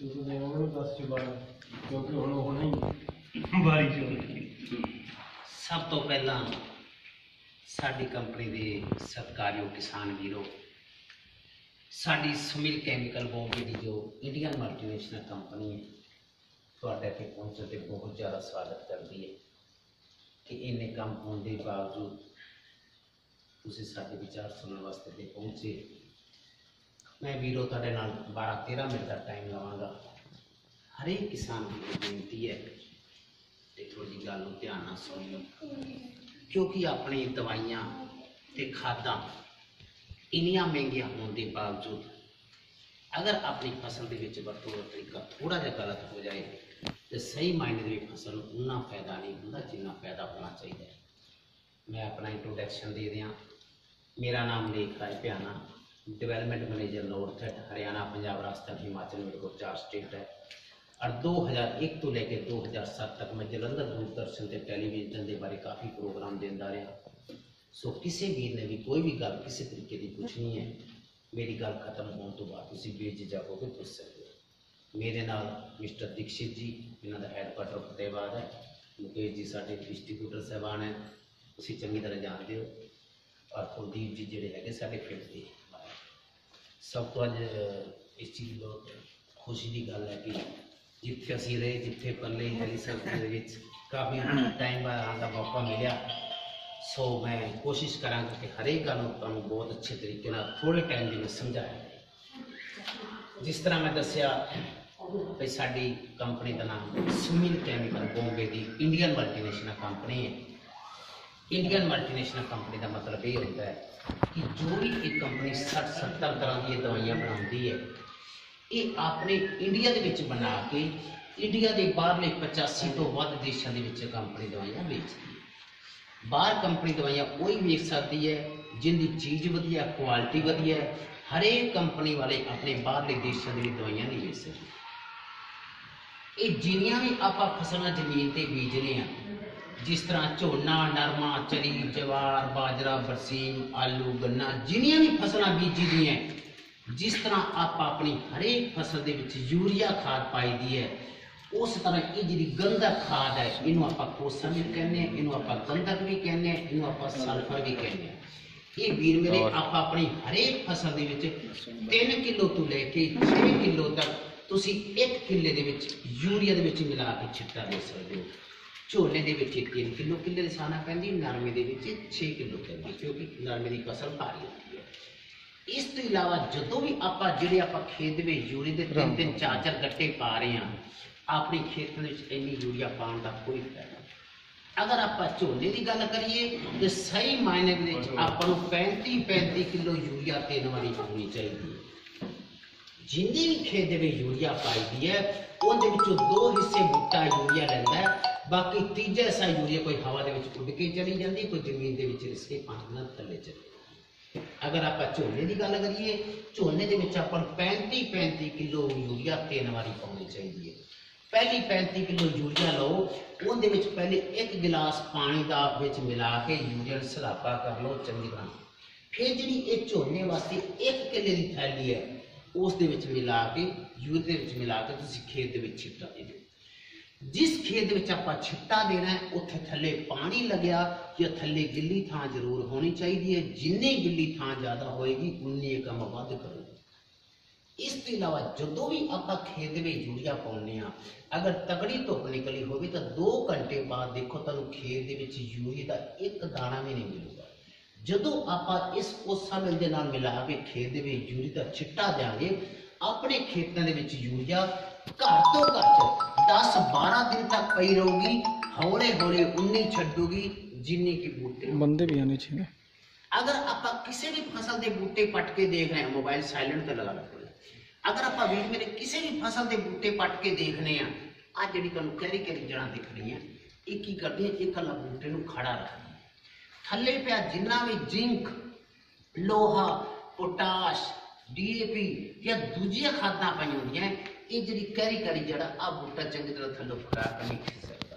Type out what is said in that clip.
ਤੂੰ ਦੇ ਉਹਨੂੰ 10 ਚ 12 ਕਿਉਂਕਿ ਹੁਣ ਉਹ ਨਹੀਂ ਬਾਰਿਸ਼ ਹੋ ਰਹੀ ਸਭ ਤੋਂ ਪਹਿਲਾਂ ਸਾਡੀ ਕੰਪਨੀ ਦੇ ਸਤਿਕਾਰਯੋਗ ਕਿਸਾਨ ਵੀਰੋ ਸਾਡੀ ਸੁਮਿਲ ਕੈਮੀਕਲ ਬੋਂਬੇ ਦੀ ਜੋ ਇੰਡੀਅਨ ਮਲਟੀਨੈਸ਼ਨਲ ਕੰਪਨੀ ਹੈ ਤੁਹਾਡੇ ਇੱਥੇ ਪਹੁੰਚਣ ਤੇ ਬਹੁਤ ਜ਼ਿਆਦਾ ਸਵਾਗਤ ਕਰਦੀ ਹੈ ਕਿ ਇੰਨੇ ਕੰਮ ਹੋਣ ਦੇ ਬਾਵਜੂਦ ਤੁਸੀਂ ਸਾਡੇ ਵਿਚਾਰ ਸੁਣਨ ਵਾਸਤੇ ਤੇ ਪਹੁੰਚੇ ਮੈਂ ਵੀਰੋ ਤੁਹਾਡੇ ਨਾਲ 12 13 ਮਿੰਟ ਦਾ ਟਾਈਮ ਲਵਾਂਗਾ। ਹਰੇਕ ਕਿਸਾਨ ਦੀ ਬੇਨਤੀ ਹੈ ਤੇ ਥੋੜੀ ਗੱਲ ਨੂੰ ਧਿਆਨ ਨਾਲ ਸੁਣਿਓ ਕਿਉਂਕਿ ਆਪਣੀ ਦਵਾਈਆਂ ਤੇ ਖਾਦਾਂ ਇੰਨੀਆਂ ਮਹਿੰਗੀਆਂ ਹੋਣ ਦੇ ਬਾਵਜੂਦ ਅਗਰ ਆਪਣੀ ਫਸਲ ਦੇ ਵਿੱਚ ਵਰਤੋਂ ਦਾ ਤਰੀਕਾ ਥੋੜਾ ਜਿਹਾ ਗਲਤ ਹੋ ਜਾਏ, ਤੇ ਸਹੀ ਮਾਇਨੇ ਦੀ ਫਸਲ ਨੂੰ ਉਨਾ ਫਾਇਦਾ ਨਹੀਂ ਹੁੰਦਾ ਜਿੰਨਾ ਫਾਇਦਾ ਹੋਣਾ ਚਾਹੀਦਾ ਹੈ। ਮੈਂ ਆਪਣਾ ਇੰਟਰੋਡਕਸ਼ਨ ਦੇ ਦਿਆਂ। ਮੇਰਾ ਨਾਮ Lekh Rai Bhiana development manager north head Haryana Punjab Rajasthan Himachal ਮੇਰੇ ਕੋਲ ਚਾਰ ਸਟੇਟ ਹੈ ਔਰ 2001 ਤੋਂ ਲੈ ਕੇ 2007 ਤੱਕ ਮੈਂ ਜਲੰਧਰ ਦੂਰਦਰਸ਼ਨ ਤੇ ਟੈਲੀਵਿਜ਼ਨ ਦੇ ਬਾਰੇ ਕਾਫੀ ਪ੍ਰੋਗਰਾਮ ਦਿੰਦਾ ਰਿਹਾ ਸੋ ਕਿਸੇ ਵੀਰ ਨੇ ਵੀ ਕੋਈ ਵੀ ਗੱਲ ਕਿਸੇ ਤਰੀਕੇ ਦੀ ਪੁੱਛਣੀ ਹੈ ਮੇਰੀ ਗੱਲ ਖਤਮ ਹੋਣ ਤੋਂ ਬਾਅਦ ਤੁਸੀਂ ਬੇਝਿਜਕ ਹੋ ਕੇ ਪੁੱਛ ਸਕਦੇ ਹੋ ਮੇਰੇ ਨਾਲ ਮਿਸਟਰ ਦੀਕਸ਼ਿਤ ਜੀ ਇਹਨਾਂ ਦਾ ਹੈਡਕੁਆਟਰ ਫਤਿਹਬਾਦ ਹੈ ਮੁਕੇਸ਼ ਜੀ ਸਾਡੇ ਡਿਸਟ੍ਰੀਬਿਊਟਰ ਸਾਹਿਬਾਨ ਹੈ ਤੁਸੀਂ ਚੰਗੀ ਤਰ੍ਹਾਂ ਜਾਣਦੇ ਹੋ ਔਰ ਕੁਲਦੀਪ ਜੀ ਜਿਹੜੇ ਹੈਗੇ ਸਾਡੇ ਫੀਲਡ ਦੇ। ਸਭ ਤੋਂ ਅੱਜ ਇਸ ਚੀਜ਼ ਦੀ ਬਹੁਤ ਖੁਸ਼ੀ ਦੀ ਗੱਲ ਹੈ ਕਿ ਜਿੱਥੇ ਅਸੀਂ ਰਹੇ, ਜਿੱਥੇ ਪੱਲੇ ਹੈਲੀ ਸਰਕਲ ਦੇ ਵਿੱਚ ਕਾਫੀ ਟਾਈਮ ਬਾਅਦ ਆਉਣ ਦਾ ਮੌਕਾ ਮਿਲਿਆ। ਸੋ ਮੈਂ ਕੋਸ਼ਿਸ਼ ਕਰਾਂਗਾ ਕਿ ਹਰੇਕ ਗੱਲ ਨੂੰ ਤੁਹਾਨੂੰ ਬਹੁਤ ਅੱਛੇ ਤਰੀਕੇ ਨਾਲ ਥੋੜੇ ਟਾਈਮ ਦੇ ਵਿੱਚ ਸਮਝਾਇਆ ਜਿਸ ਤਰ੍ਹਾਂ ਮੈਂ ਦੱਸਿਆ ਕਿ ਸਾਡੀ ਕੰਪਨੀ ਦਾ ਨਾਮ ਸੁਮਿਲ ਕੈਮੀਕਲ ਬੰਬੇ ਦੀ ਇੰਡੀਅਨ ਮਲਟੀਨੈਸ਼ਨਲ ਕੰਪਨੀ ਹੈ। ਇੰਡੀਅਨ ਮਲਟੀਨੈਸ਼ਨਲ ਕੰਪਨੀ ਦਾ ਮਤਲਬ ਇਹ ਹੁੰਦਾ ਹੈ ਕਿ ਜੋ ਵੀ ਇਹ ਕੰਪਨੀ 60 70 ਤਰ੍ਹਾਂ ਦੀਆਂ ਦਵਾਈਆਂ ਬਣਾਉਂਦੀ ਹੈ, ਇਹ ਆਪਣੇ ਇੰਡੀਆ ਦੇ ਵਿੱਚ ਬਣਾ ਕੇ ਇੰਡੀਆ ਦੇ ਬਾਹਰਲੇ 85 ਤੋਂ ਵੱਧ ਦੇਸ਼ਾਂ ਦੇ ਵਿੱਚ ਕੰਪਨੀ ਦਵਾਈਆਂ ਵੇਚਦੀ ਹੈ। ਬਾਹਰ ਕੰਪਨੀ ਦਵਾਈਆਂ ਕੋਈ ਵੇਚ ਸਕਦੀ ਹੈ, ਜਿੰਦੀ ਚੀਜ਼ ਵਧੀਆ ਕੁਆਲਿਟੀ ਵਧੀਆ ਹੈ, ਹਰੇਕ ਕੰਪਨੀ ਵਾਲੇ ਆਪਣੇ ਬਾਹਰਲੇ ਦੇਸ਼ਾਂ ਦੇ ਵਿੱਚ ਦਵਾਈਆਂ ਨਹੀਂ ਵੇਚ ਸਕਦੇ। ਇਹ ਜਿੰਨੀਆਂ ਵੀ ਆਪਾਂ ਫਸਲਾਂ ਜ਼ਮੀਨ ਤੇ ਬੀਜਦੇ ਆ ਜਿਸ ਤਰ੍ਹਾਂ ਝੋਨਾ ਨਰਮਾ ਚਰੀ ਜਵਾਰ ਬਾਜਰਾ ਬਰਸੀਮ ਆਲੂ ਗੰਨਾ ਜਿੰਨੀਆਂ ਵੀ ਫਸਲਾਂ ਬੀਜੀ ਦੀਆਂ ਜਿਸ ਤਰ੍ਹਾਂ ਆਪਾਂ ਆਪਣੀ ਹਰੇਕ ਫਸਲ ਦੇ ਵਿੱਚ ਯੂਰੀਆ ਖਾਦ ਪਾਈ ਦੀ ਹੈ ਉਸ ਤਰ੍ਹਾਂ ਇਹ ਜਿਹੜੀ ਗੰਧਕ ਖਾਦ ਹੈ ਇਹਨੂੰ ਆਪਾਂ ਕੋਸਾ ਵੀ ਕਹਿੰਦੇ ਆ ਇਹਨੂੰ ਆਪਾਂ ਗੰਧਕ ਵੀ ਕਹਿੰਦੇ ਆ ਇਹਨੂੰ ਆਪਾਂ ਸਲਫਰ ਵੀ ਕਹਿੰਦੇ ਆ ਇਹ ਵੀਰ ਮੇਰੇ ਆਪਾਂ ਆਪਣੀ ਹਰੇਕ ਫਸਲ ਦੇ ਵਿੱਚ 3 ਕਿਲੋ ਤੋਂ ਲੈ ਕੇ 6 ਕਿਲੋ ਤੱਕ ਤੁਸੀਂ 1 ਕਿੱਲੇ ਦੇ ਵਿੱਚ ਯੂਰੀਆ ਦੇ ਵਿੱਚ ਮਿਲਾ ਕੇ ਛਿੱਟਾ ਦੇ ਸਕਦੇ ਹੋ। ਝੋਨੇ ਦੇ ਵਿੱਚ 3 ਕਿਲੋ ਕਿੱਲੇ ਦੀ ਸਾਨਾ ਪੈਂਦੀ, ਨਰਮੇ ਦੇ ਵਿੱਚ 6 ਕਿਲੋ ਪੈਂਦੀ, ਕਿਉਂਕਿ ਨਰਮੇ ਦੀ ਫਸਲ ਭਾਰੀ ਹੁੰਦੀ ਹੈ। ਇਸ ਤੋਂ ਇਲਾਵਾ ਜਦੋਂ ਵੀ ਆਪਾਂ, ਜਿਹੜੇ ਆਪਾਂ ਖੇਤ ਦੇ ਵਿੱਚ ਯੂਰੀ ਦੇ ਤਿੰਨ ਤਿੰਨ ਚਾਰ ਚਾਰ ਗੱਟੇ ਪਾ ਰਹੇ ਹਾਂ, ਆਪਣੀ ਖੇਤਾਂ ਦੇ ਵਿੱਚ ਇੰਨੀ ਯੂਰੀਆ ਪਾਉਣ ਦਾ ਕੋਈ ਫਾਇਦਾ ਅਗਰ ਆਪਾਂ ਝੋਨੇ ਦੀ ਗੱਲ ਕਰੀਏ, ਤੇ ਸਹੀ ਮਾਇਨੇ ਦੇ ਵਿੱਚ ਆਪਾਂ ਨੂੰ 35 35 ਕਿਲੋ ਯੂਰੀਆ ਤਿੰਨ ਵਾਰੀ ਪਾਉਣੀ ਚਾਹੀਦੀ ਹੈ। ਜਿੰਨੀ ਵੀ ਖੇਤ ਦੇ ਵਿੱਚ ਯੂਰੀਆ ਪਾਈਦੀ ਹੈ, ਉਹਦੇ ਵਿੱਚੋਂ ਦੋ ਹਿੱਸੇ ਬੂਟਾ ਯੂਰੀਆ ਲੈਂਦਾ ਹੈ ਬਾਕੀ ਤੀਜਾ ਹਿੱਸਾ ਯੂਰੀਆ ਕੋਈ ਹਵਾ ਦੇ ਵਿੱਚ ਉੱਡ ਕੇ ਚਲੀ ਜਾਂਦੀ, ਕੋਈ ਜ਼ਮੀਨ ਦੇ ਵਿੱਚ ਰਿਸ ਕੇ ਪਾਣੀ ਨਾਲ ਥੱਲੇ ਚਲੀ ਜਾਂਦੀ। ਅਗਰ ਆਪਾਂ ਝੋਨੇ ਦੀ ਗੱਲ ਕਰੀਏ, ਝੋਨੇ ਦੇ ਵਿੱਚ ਆਪਾਂ ਨੂੰ 35 35 ਕਿਲੋ ਯੂਰੀਆ ਤਿੰਨ ਵਾਰੀ ਪਾਉਣੀ ਚਾਹੀਦੀ ਹੈ। ਪਹਿਲੀ 35 ਕਿਲੋ ਯੂਰੀਆ ਲਓ, ਉਹਦੇ ਵਿੱਚ ਪਹਿਲੇ ਇੱਕ ਗਿਲਾਸ ਪਾਣੀ ਦਾ ਵਿੱਚ ਮਿਲਾ ਕੇ ਯੂਰੀਆ ਨੂੰ ਸਲਾਪਾ ਕਰ ਲਓ, ਚੰਗੀ ਤਰ੍ਹਾਂ। ਫਿਰ ਜਿਹੜੀ ਇਹ ਝੋਨੇ ਵਾਸਤੇ ਇੱਕ ਕਿੱਲੇ ਦੀ ਥੈਲੀ ਹੈ, ਉਸ ਦੇ ਵਿੱਚ ਮਿਲਾ ਕੇ, ਯੂਰੀਆ ਦੇ ਵਿੱਚ ਮਿਲਾ ਕੇ ਤੁਸੀਂ ਖੇਤ ਦੇ ਵਿੱਚ ਛਿੱਟਾ ਦੇ ਜਿਸ ਖੇਤ ਦੇ ਵਿੱਚ ਆਪਾਂ ਛਿੱਟਾ ਦੇਣਾ ਉੱਥੇ ਥੱਲੇ ਪਾਣੀ ਲੱਗਿਆ, ਜਾਂ ਥੱਲੇ ਗਿੱਲੀ ਥਾਂ ਜ਼ਰੂਰ ਹੋਣੀ ਚਾਹੀਦੀ ਹੈ। ਜਿੰਨੀ ਗਿੱਲੀ ਥਾਂ ਜ਼ਿਆਦਾ ਹੋਏਗੀ, ਉਨੀ ਕੰਮ ਵੱਧ ਕਰੂਗੀ। ਇਸ ਤੋਂ ਇਲਾਵਾ ਜਦੋਂ ਵੀ ਆਪਾਂ ਖੇਤ ਦੇ ਵਿੱਚ ਯੂਰੀਆ ਪਾਉਂਦੇ ਆ ਅਗਰ ਤਗੜੀ ਧੁੱਪ ਨਿਕਲੀ ਹੋਵੇ ਤਾਂ 2 ਘੰਟੇ ਬਾਅਦ ਦੇਖੋ ਤੁਹਾਨੂੰ ਖੇਤ ਦੇ ਵਿੱਚ ਯੂਰੀਆ ਦਾ ਇੱਕ ਦਾਣਾ ਵੀ ਨਹੀਂ ਮਿਲੂਗਾ। ਜਦੋਂ ਆਪਾਂ ਇਸ ਕੋਸਾ ਮਿਲ ਦੇ ਨਾਲ ਮਿਲਾ ਕੇ ਖੇਤ ਦੇ ਵਿੱਚ ਯੂਰੀਆ ਦਾ ਛਿੱਟਾ ਦਿਆਂਗੇ, ਆਪਣੇ ਖੇਤਾਂ ਦੇ ਵਿੱਚ ਯੂਰੀਆ ਘੱਟ ਤੋਂ ਘੱਟ 10-12 ਦਿਨ ਤੱਕ ਪਈ ਰਹੂਗੀ ਹੌਲੇ ਹੌਲੇ ਉਨੀ ਛੱਡੂਗੀ ਜਿੰਨੀ ਕਿ ਬੂਟੇ ਬੰਦੇ ਵੀ ਆਣੇ ਚਾਹੀਦੇ। ਅਗਰ ਆਪਾਂ ਕਿਸੇ ਵੀ ਫਸਲ ਦੇ ਬੂਟੇ ਪੱਟ ਕੇ ਦੇਖ ਰਹੇ ਹਾਂ ਮੋਬਾਈਲ ਸਾਇਲੈਂਟ ਤੇ ਲਗਾ ਲਓ ਅਗਰ ਆਪਾਂ ਵੀਰ ਮੇਰੇ ਕਿਸੇ ਵੀ ਫਸਲ ਦੇ ਬੂਟੇ ਪੱਟ ਕੇ ਦੇਖਨੇ ਆ ਆ ਜਿਹੜੀ ਤੁਹਾਨੂੰ ਕੈਰੀ ਕੈਰੀ ਜੜਾਂ ਦਿਖ ਰਹੀਆਂ ਇਹ ਕੀ ਕਰਦੀ ਹੈ ਇਹ ਕੱਲਾ ਬੂਟੇ ਨੂੰ ਖੜਾ ਰੱਖਦੀ ਥੱਲੇ ਪਿਆ ਜਿੰਨਾ ਵੀ ਜ਼ਿੰਕ ਲੋਹਾ ਪੋਟਾਸ਼ ਡੀਏਪੀ ਜਾਂ ਦੂਜੀਆਂ ਖਾਦਾਂ ਪਾਈਆਂ ਹੁੰਦੀਆਂ ਇਹ ਜਿਹੜੀ ਕੈਰੀ ਕਰੀ ਜਿਹੜਾ ਆ ਬੂਟਾ ਚੰਗੀ ਤਰ੍ਹਾਂ ਥੱਲੋਂ ਖੜਾ ਕੇ ਨਹੀਂ ਖਿੱਚ ਸਕਦਾ